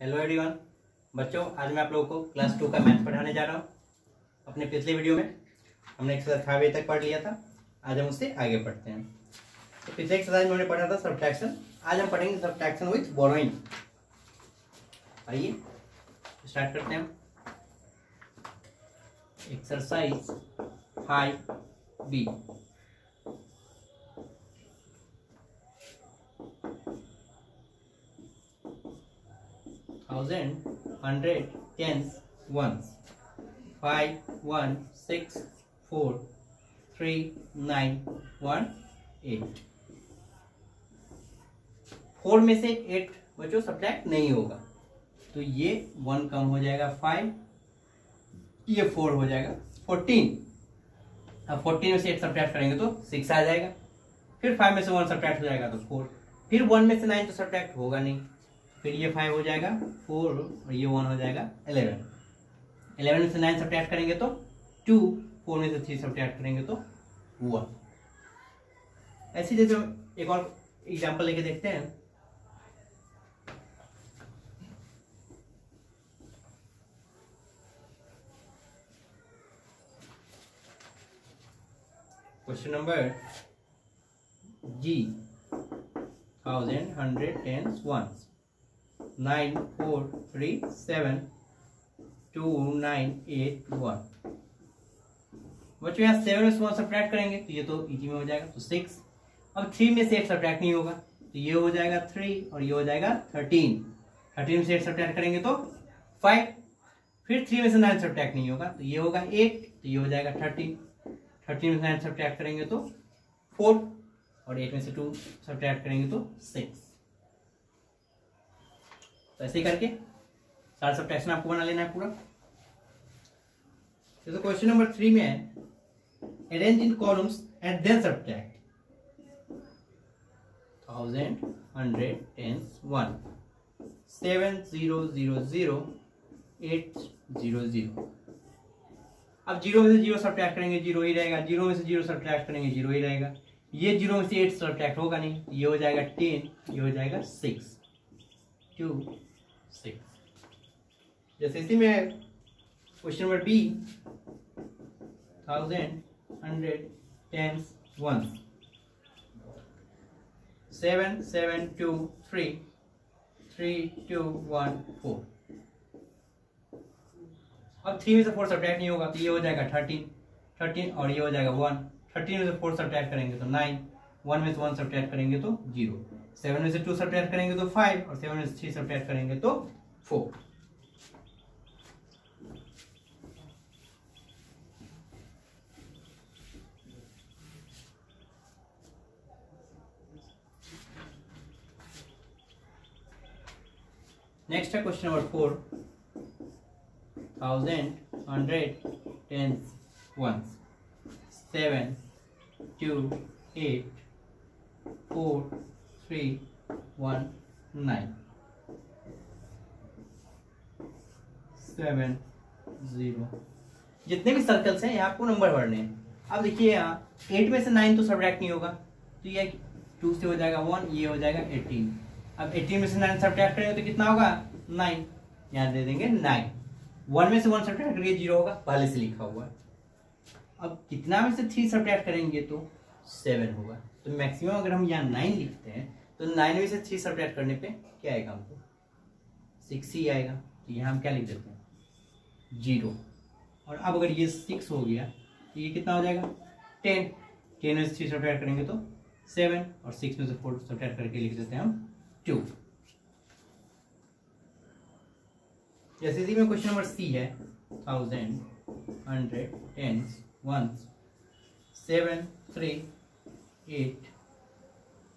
Hello everyone बच्चों, आज मैं आप लोगों को क्लास टू का मैथ पढ़ाने जा रहा हूँ। अपने पिछले वीडियो में हमने एक्सरसाइज फाइव ए तक पढ़ लिया था। आज हम उससे आगे पढ़ते हैं। तो पिछले एक्सरसाइज में हमने पढ़ा था सब्ट्रैक्शन आज हम पढ़ेंगे सब्ट्रैक्शन विथ बोरोइंग आइए स्टार्ट करते हैं exercise five B thousand, hundred, tens, ones. Five, one, six, four, three, nine, one, eight. Four में से एट बच्चों सब्ट्रैक्ट नहीं होगा। तो ये वन कम हो जाएगा फाइव ये फोर हो जाएगा फोर्टीन अब फोर्टीन में से एट सब्ट्रैक्ट करेंगे तो सिक्स आ जाएगा। फिर फाइव में से वन सब्ट्रैक्ट हो जाएगा तो फोर फिर वन में से नाइन तो सब्ट्रैक्ट होगा नहीं। फिर ये फाइव हो जाएगा फोर और ये वन हो जाएगा इलेवन इलेवन में से नाइन सब्ट्रैक्ट करेंगे तो टू फोर में से थ्री सब्ट्रैक्ट करेंगे तो वन ऐसी जैसे एक और एग्ज़ाम्पल लेके देखते हैं. Question number G thousand hundred tens ones nine four three seven two nine eight one बच्चों यहाँ सेवन से वन सब्ट्रैक्ट करेंगे तो ये तो इजी में हो जाएगा तो सिक्स अब थ्री में से एट सब्ट्रैक्ट नहीं होगा तो ये हो जाएगा थ्री और ये हो जाएगा थर्टीन थर्टीन में से एट सब्ट्रैक्ट करेंगे तो फाइव फिर थ्री में से नाइन सब्ट्रैक्ट नहीं होगा तो ये होगा एट तो ये हो जाएगा थर्टीन थर्टीन में से नाइन सब्ट्रैक्ट करेंगे तो फोर और एट में से टू सब्ट्रैक्ट करेंगे तो सिक्स तो ऐसे ही करके सारा सब्ट्रैक्शन आपको बना लेना है पूरा। तो क्वेश्चन नंबर थ्री में है। Arrange in columns and then subtract thousand hundred tens one seven zero zero zero eight zero zero अब ज़ीरो में से ज़ीरो सब्ट्रैक्ट करेंगे, ज़ीरो ही रहेगा। ज़ीरो में से ज़ीरो सब्ट्रैक्ट करेंगे, ज़ीरो ही रहेगा। ये ज़ीरो में से एट सब्ट्रैक्ट होगा नहीं, ये हो जाएगा टेन ये हो जाएगा सिक्स टू सिक्स जैसे इसी में question number B thousand hundred tens one seven seven two three three two one four अब थ्री में से फोर सब्ट्रैक्ट नहीं होगा तो ये हो जाएगा थर्टीन थर्टीन और ये हो जाएगा वन थर्टीन में से फोर सब्ट्रैक्ट करेंगे तो नाइन वन में से वन सब्ट्रैक्ट करेंगे तो ज़ीरो सेवन में से टू सब्ट्रैक्ट करेंगे तो फाइव और सेवन में से थ्री सब्ट्रैक्ट करेंगे तो फोर नेक्स्ट है question number four thousand hundred tens ones seven two eight four three one nine seven zero जितने भी सर्कल्स हैं, यहाँ आपको नंबर भरने हैं। अब देखिए यहाँ एट में से नाइन तो सब्ट्रैक्ट नहीं होगा। तो ये टू से हो जाएगा वन ये हो जाएगा एटीन अब एटीन में से नाइन सब्ट्रैक्ट करेंगे तो कितना होगा? नाइन यहाँ दे देंगे नाइन वन में से वन सब्ट्रैक्ट करिए ज़ीरो होगा। पहले से लिखा हुआ है। अब कितना में से थ्री सब्ट्रैक्ट करेंगे तो? सेवन होगा। तो मैक्सिमम अगर हम यहाँ नाइन लिखते हैं तो नाइन में से थ्री सब्ट्रैक्ट करने पे क्या आएगा हमको? सिक्स ही आएगा। तो यहाँ हम क्या लिख देते हैं? ज़ीरो और अब अगर ये सिक्स हो गया तो ये कितना हो जाएगा? टेन टेन में से थ्री सब्ट्रैक्ट करेंगे तो सेवन और सिक्स में से फोर सब्ट्रैक्ट करके लिख देते हैं हम टू जैसे इसी में क्वेश्चन नंबर सी है। Thousand hundred ten one seven three eight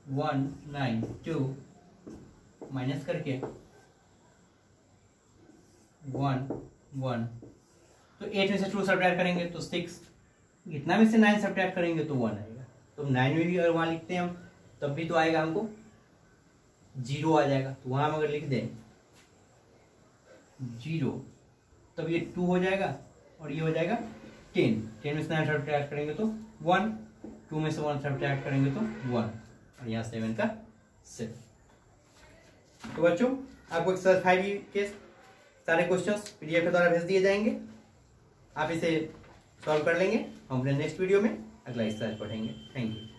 one nine two minus करके वन वन तो एट में से टू सब्ट्रैक्ट करेंगे तो सिक्स इतना में से नाइन सब्ट्रैक्ट करेंगे तो वन आएगा। तो नाइन में भी अगर वहाँ लिखते हैं हम, तब भी तो आएगा हमको। ज़ीरो आ जाएगा। तो वहाँ हम अगर लिख दें ज़ीरो तब ये टू हो जाएगा और ये हो जाएगा टेन टेन में से नाइन सब्ट्रैक्ट करेंगे तो वन टू में से वन सब्ट्रैक्ट करेंगे तो वन। और यहाँ सेवन का सेवन तो बच्चों, आपको एक्सरसाइज फाइव के सारे क्वेश्चन पीडीएफ के द्वारा भेज दिए जाएँगे। आप इसे सॉल्व कर लेंगे। हम अपने नेक्स्ट वीडियो में अगला एक्सरसाइज पढ़ेंगे। Thank you